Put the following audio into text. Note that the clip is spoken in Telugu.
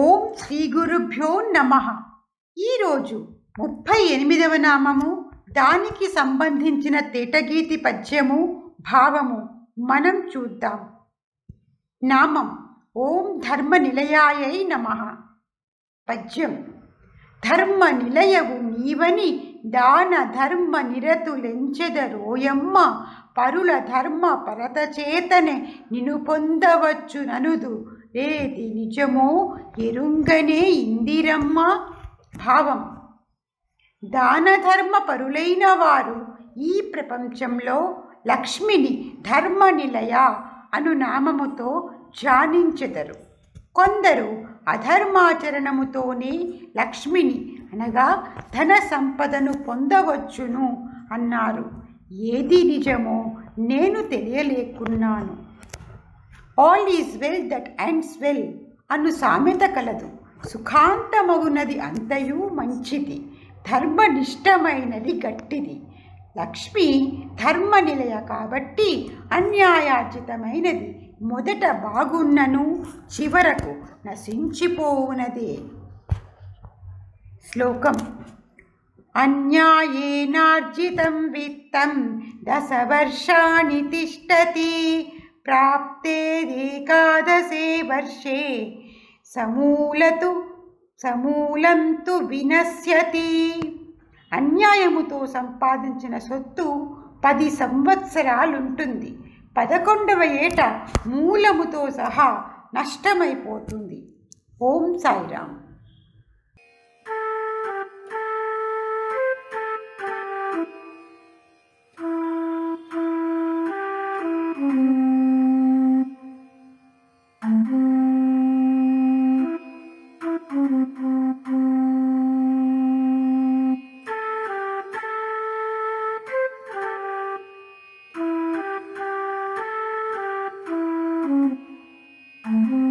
ఓం శ్రీ గురుభ్యో నమ. ఈరోజు ముప్పై ఎనిమిదవ నామము దానికి సంబంధించిన తేటగీతి పద్యము భావము మనం చూద్దాం. నామం ఓం ధర్మ నిలయాయై నమ. పద్యం ధర్మ నిలయవు నీవని దాన ధర్మ నిరతులెంచెదరోయమ్మ పరుల ధర్మ పరత చేతనే నిను పొందవచ్చు ననుదు ఏది నిజమో ఎరుంగనే ఇందిరమ్మ భావం. దాన ధర్మ పరులైన వారు ఈ ప్రపంచంలో లక్ష్మిని ధర్మ నిలయ అను నామముతో ధ్యానించెదరు కొందరు అధర్మాచరణముతోనే లక్ష్మిని అనగా ధన సంపదను పొందవచ్చును అన్నారు. ఏది నిజమో నేను తెలియలేకున్నాను. All is well that ends well అను సామెత కలదు. సుఖాంతమగునది అంతయు మంచిది. ధర్మనిష్టమైనది గట్టిది. లక్ష్మి ధర్మ నిలయ కాబట్టి అన్యాయార్జితమైనది. మొదట బాగున్నను చివరకు నశించిపోవునదే. శ్లోకం. అన్యాయేనార్జితం విత్తం దశవర్షాణి తిష్టతి ప్రాప్తేదేకాదశే వర్షే సమూలతు సమూలంతు వినశ్యతి అన్యాయముతో సంపాదించిన సొత్తు పది సంవత్సరాలుంటుంది. పదకొండవ ఏట మూలముతో సహా నష్టమైపోతుంది. ఓం సాయిరామ్. Mm-hmm.